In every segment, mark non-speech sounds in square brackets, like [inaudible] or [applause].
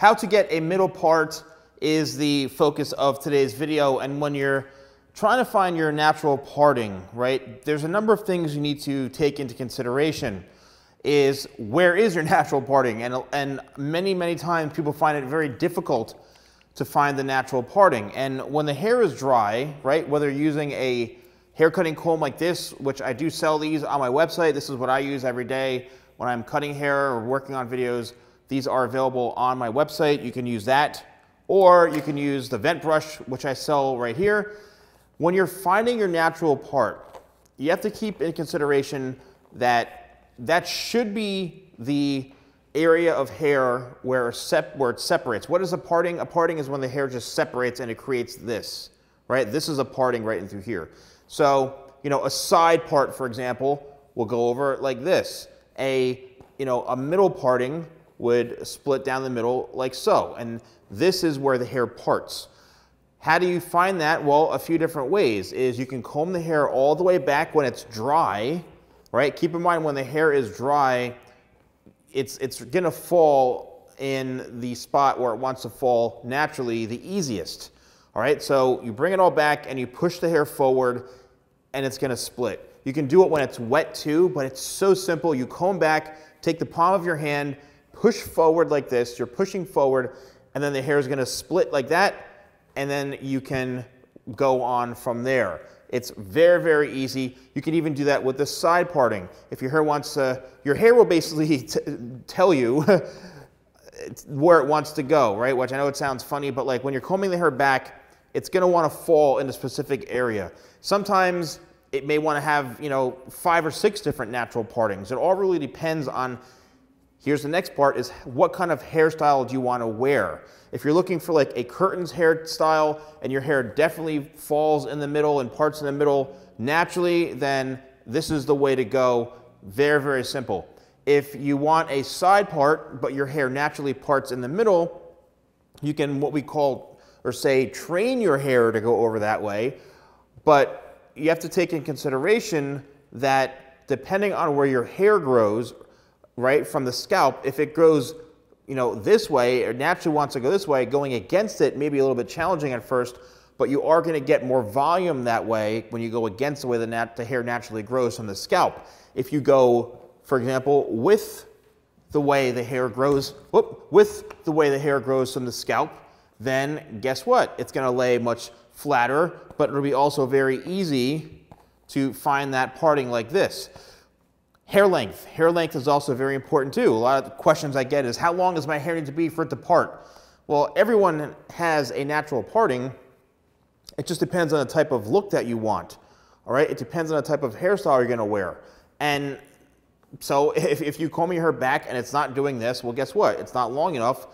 how to get a middle part is the focus of today's video. And when you're trying to find your natural parting, right, there's a number of things you need to take into consideration is where is your [laughs] natural parting? And, and many, many times people find it very difficult to find the natural parting. And when the hair is dry, right, whether using a hair cutting comb like this, which I do sell these on my website. This is what I use every day when I'm cutting hair or working on videos. These are available on my website. You can use that, or you can use the vent brush, which I sell right here. When you're finding your natural part, you have to keep in consideration that that should be the area of hair where, where it separates. What is a parting? A parting is when the hair just separates and it creates this, right? This is a parting right in through here. So, you know, a side part, for example, will go over like this. A, you know, a middle parting would split down the middle like so. And this is where the hair parts. How do you find that? Well, a few different ways is you can comb the hair all the way back when it's dry, right? Keep in mind when the hair is dry, it's, it's gonna fall in the spot where it wants to fall naturally the easiest. All right, so you bring it all back and you push the hair forward and it's gonna split. You can do it when it's wet too, but it's so simple. You comb back, take the palm of your hand, push forward like this, you're pushing forward, and then the hair is gonna split like that, and then you can go on from there. It's very, very easy. You can even do that with the side parting. If your hair wants to, your hair will basically [laughs] tell you [laughs] where it wants to go, right? Which I know it sounds funny, but like when you're combing the hair back, it's going to want to fall in a specific area. Sometimes it may want to have, you know, five or six different natural partings. It all really depends on, here's the next part, is what kind of hairstyle do you want to wear? If you're looking for like a curtains hairstyle and your hair definitely falls in the middle and parts in the middle naturally, then this is the way to go. Very, very simple. If you want a side part, but your hair naturally parts in the middle, you can what we call or say train your hair to go over that way, but you have to take in consideration that depending on where your hair grows, right, from the scalp, if it grows, you know, this way or naturally wants to go this way, going against it may be a little bit challenging at first, but you are going to get more volume that way when you go against the way the, nat the hair naturally grows from the scalp. If you go, for example, with the way the hair grows, whoop, with the way the hair grows from the scalp, then guess what? It's going to lay much flatter, but it'll be also very easy to find that parting like this. Hair length. Hair length is also very important too. A lot of questions I get is how long does my hair need to be for it to part? Well, everyone has a natural parting. It just depends on the type of look that you want. All right, it depends on the type of hairstyle you're gonna wear. And so [laughs] if, if you comb your hair back and it's not doing this, well, guess what? It's not long enough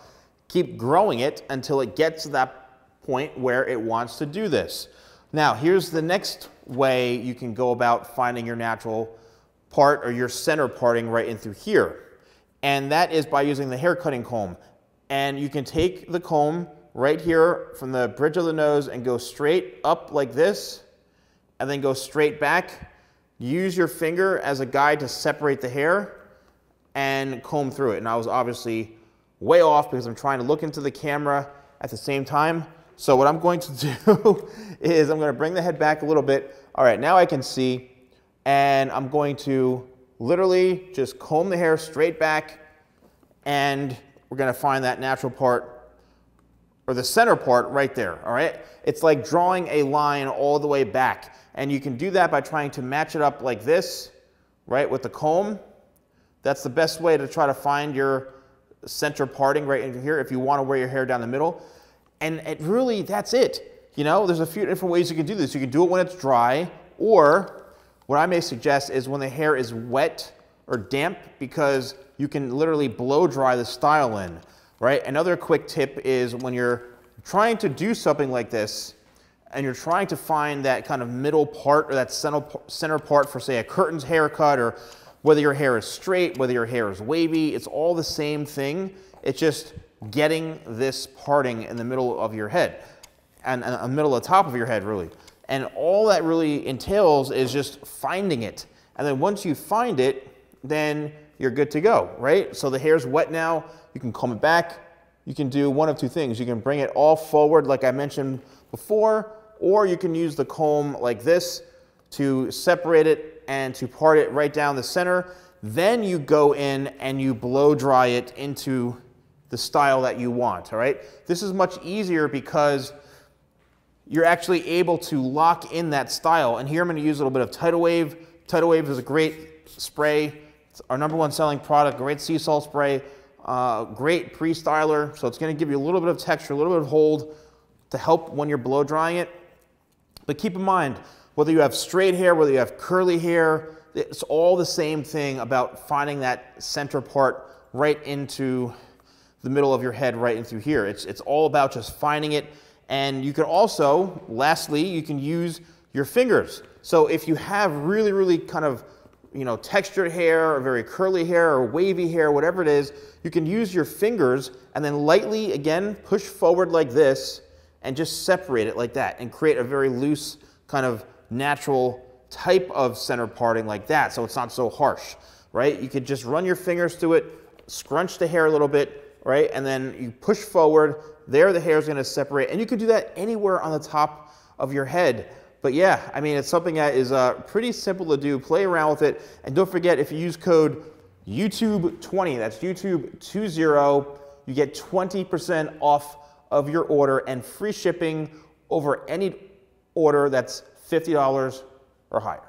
keep growing it until it gets to that point where it wants to do this. Now, here's the next way you can go about finding your natural part or your center parting right in through here. And that is by using the hair cutting comb. And you can take the comb right here from the bridge of the nose and go straight up like this, and then go straight back. Use your finger as a guide to separate the hair and comb through it. And I was obviously way off because I'm trying to look into the camera at the same time. So what I'm going to [laughs] do is I'm going to bring the head back a little bit. All right, now I can see. And I'm going to literally just comb the hair straight back. And we're going to find that natural part or the center part right there, all right? It's like drawing a line all the way back. And you can do that by trying to match it up like this, right, with the comb. That's the best way to try to find your center parting right in here if you want to wear your hair down the middle. And it really, that's it. You know, there's a few different ways you can do this. You can do it when it's dry, or what I may suggest is when the hair is wet or damp because you can literally blow dry the style in, right? Another quick tip is when you're trying to do something like this and you're trying to find that kind of middle part or that center part for say a curtains haircut or whether your hair is straight, whether your hair is wavy, it's all the same thing. It's just getting this parting in the middle of your head and, and the middle of the top of your head, really. And all that really entails is just finding it. And then once you find it, then you're good to go, right? So the hair's wet now. You can comb it back, you can do one of two things. You can bring it all forward like I mentioned before, or you can use the comb like this to separate it and to part it right down the center. Then you go in and you blow dry it into the style that you want, all right? This is much easier because you're actually able to lock in that style. And here I'm gonna use a little bit of Tidal Wave. Tidal Wave is a great spray. It's our number one selling product, great sea salt spray, uh, great pre-styler. So it's gonna give you a little bit of texture, a little bit of hold to help when you're blow drying it. But keep in mind, whether you have straight hair, whether you have curly hair, it's all the same thing about finding that center part right into the middle of your head, right into here. It's, it's all about just finding it and you can also, lastly, you can use your fingers. So if you have really, really kind of you know, textured hair or very curly hair or wavy hair, whatever it is, you can use your fingers and then lightly, again, push forward like this and just separate it like that and create a very loose kind of natural type of center parting like that so it's not so harsh, right? You could just run your fingers through it, scrunch the hair a little bit, right? And then you push forward, there the hair is going to separate. And you could do that anywhere on the top of your head. But yeah, I mean, it's something that is uh, pretty simple to do. Play around with it. And don't forget, if you use code YouTube20, that's YouTube20, you get 20% off of your order and free shipping over any order that's $50 or higher.